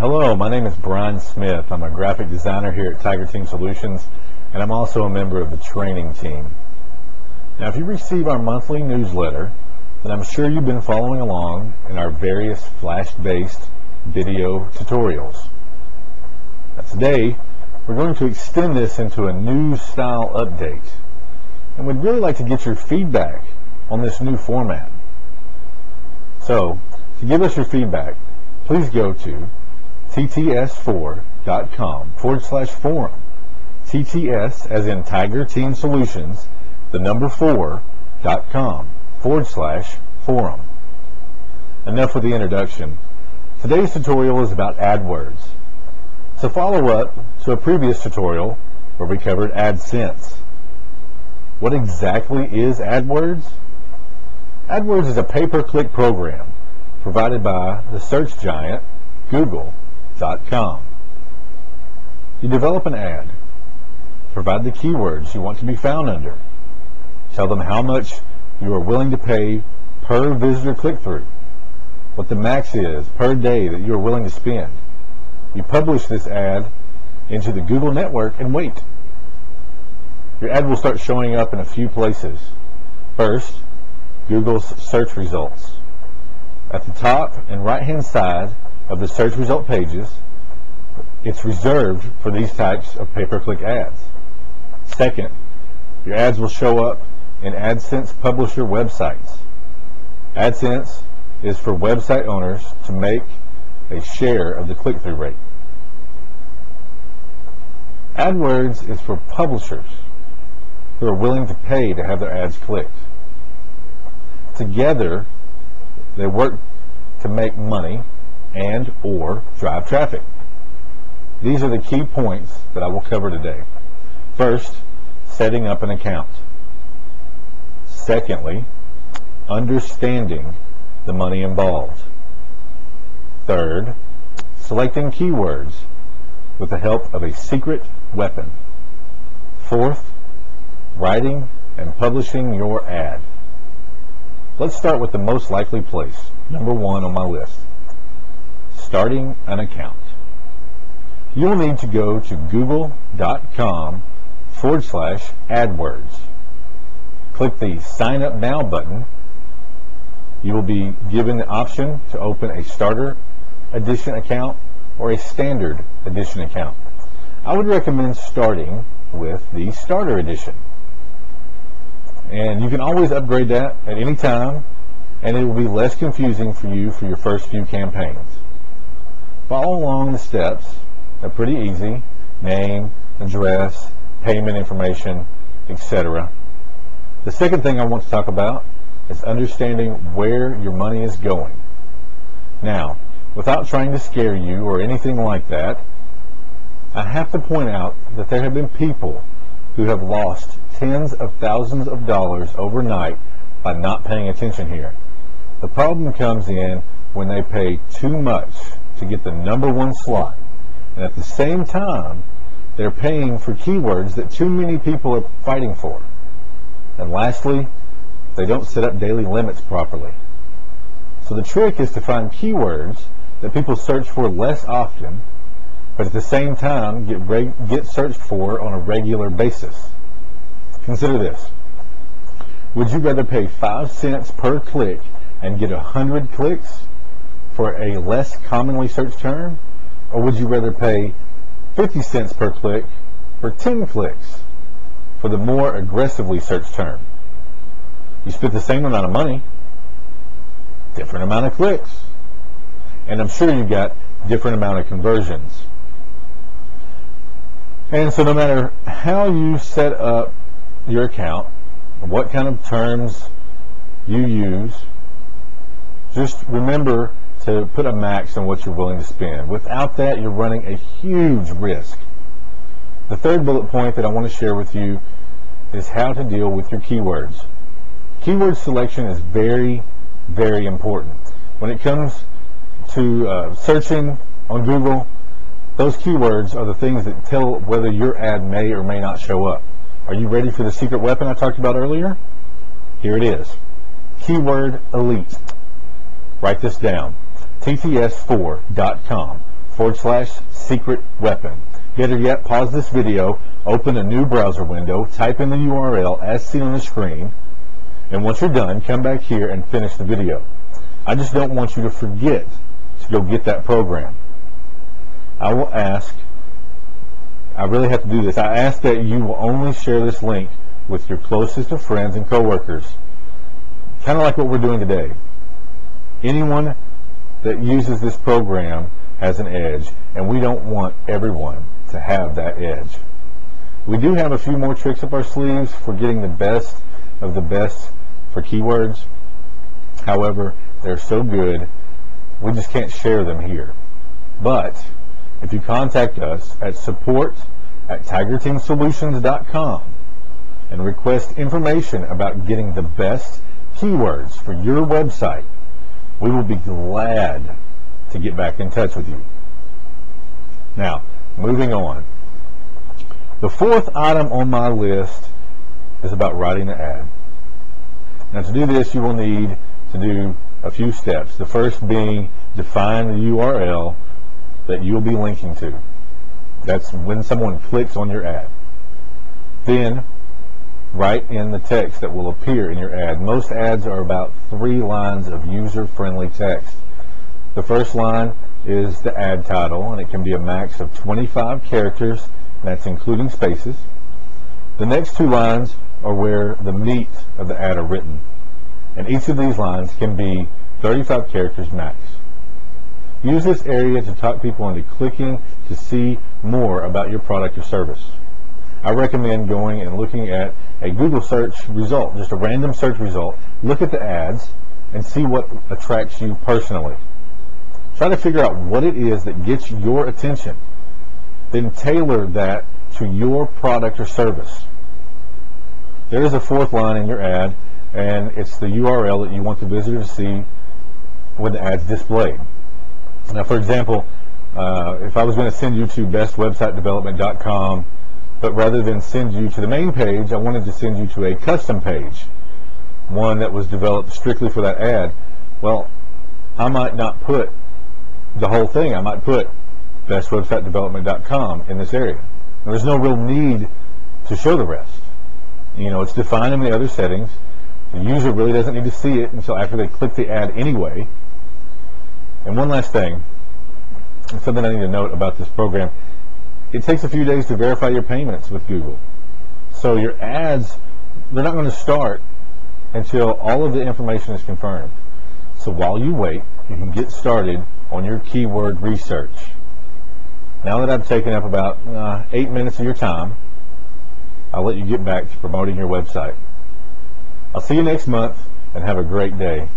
Hello, my name is Brian Smith. I'm a graphic designer here at Tiger Team Solutions, and I'm also a member of the training team. Now, if you receive our monthly newsletter, then I'm sure you've been following along in our various flash-based video tutorials. Now, today, we're going to extend this into a new style update, and we'd really like to get your feedback on this new format. So, to give us your feedback, please go to tts4.com forward slash forum. TTS as in Tiger Team Solutions, the number 4.com forward slash forum. Enough with the introduction. Today's tutorial is about AdWords. It's a follow-up to a previous tutorial where we covered AdSense. What exactly is AdWords? AdWords is a pay-per-click program provided by the search giant You develop an ad, provide the keywords you want to be found under, tell them how much you are willing to pay per visitor click-through, what the max is per day that you are willing to spend. You publish this ad into the Google network and wait. Your ad will start showing up in a few places. First, Google's search results. At the top and right-hand side of the search result pages, it's reserved for these types of pay-per-click ads. Second, your ads will show up in AdSense publisher websites. AdSense is for website owners to make a share of the click-through rate. AdWords is for publishers who are willing to pay to have their ads clicked. Together, they work to make money and or drive traffic. These are the key points that I will cover today. First, setting up an account. Secondly, understanding the money involved. Third, selecting keywords with the help of a secret weapon. Fourth, writing and publishing your ad. Let's start with the most likely place, number one on my list, starting an account. You'll need to go to google.com forward slash AdWords. Click the Sign Up Now button. You will be given the option to open a Starter Edition account or a Standard Edition account. I would recommend starting with the Starter Edition. And you can always upgrade that at any time, and it will be less confusing for you for your first few campaigns. Follow along the steps. They're pretty easy. Name, address, payment information, etc. The second thing I want to talk about is understanding where your money is going. Now, without trying to scare you or anything like that, I have to point out that there have been people who have lost tens of thousands of dollars overnight by not paying attention here. The problem comes in when they pay too much to get the number one slot, and at the same time, they're paying for keywords that too many people are fighting for. And lastly, they don't set up daily limits properly. So the trick is to find keywords that people search for less often, but at the same time get, get searched for on a regular basis. Consider this. Would you rather pay 5 cents per click and get 100 clicks for a less commonly searched term? Or would you rather pay 50 cents per click for 10 clicks for the more aggressively searched term? You spent the same amount of money, different amount of clicks. And I'm sure you got different amount of conversions. And so no matter how you set up your account, what kind of terms you use, just remember to put a max on what you're willing to spend. Without that, you're running a huge risk. The third bullet point that I want to share with you is how to deal with your keywords. Keyword selection is very, very important. When it comes to uh, searching on Google, those keywords are the things that tell whether your ad may or may not show up. Are you ready for the secret weapon I talked about earlier? Here it is. Keyword Elite. Write this down. TTS4.com forward slash secret weapon. Better yet, pause this video, open a new browser window, type in the URL as seen on the screen, and once you're done, come back here and finish the video. I just don't want you to forget to go get that program. I will ask, I really have to do this, I ask that you will only share this link with your closest of friends and coworkers, kind of like what we're doing today. Anyone that uses this program has an edge, and we don't want everyone to have that edge. We do have a few more tricks up our sleeves for getting the best of the best for keywords. However, they're so good, we just can't share them here. But if you contact us at support at tigerteamsolutions.com and request information about getting the best keywords for your website, we will be glad to get back in touch with you. Now, moving on. The fourth item on my list is about writing the ad. Now to do this, you will need to do a few steps. The first being define the URL that you'll be linking to. That's when someone clicks on your ad. Then write in the text that will appear in your ad. Most ads are about three lines of user-friendly text. The first line is the ad title, and it can be a max of 25 characters, that's including spaces. The next two lines are where the meat of the ad are written, and each of these lines can be 35 characters max. Use this area to talk people into clicking to see more about your product or service. I recommend going and looking at a Google search result, just a random search result. Look at the ads and see what attracts you personally. Try to figure out what it is that gets your attention. Then tailor that to your product or service. There is a fourth line in your ad, and it's the URL that you want the visitor to see when the ad's displayed. Now, for example, uh, if I was going to send you to bestwebsitedevelopment.com but rather than send you to the main page, I wanted to send you to a custom page, one that was developed strictly for that ad. Well, I might not put the whole thing. I might put bestwebsitedevelopment.com in this area. There's no real need to show the rest. You know, it's defined in the other settings. The user really doesn't need to see it until after they click the ad anyway. And one last thing, something I need to note about this program it takes a few days to verify your payments with Google. So your ads, they're not going to start until all of the information is confirmed. So while you wait, you can get started on your keyword research. Now that I've taken up about uh, eight minutes of your time, I'll let you get back to promoting your website. I'll see you next month and have a great day.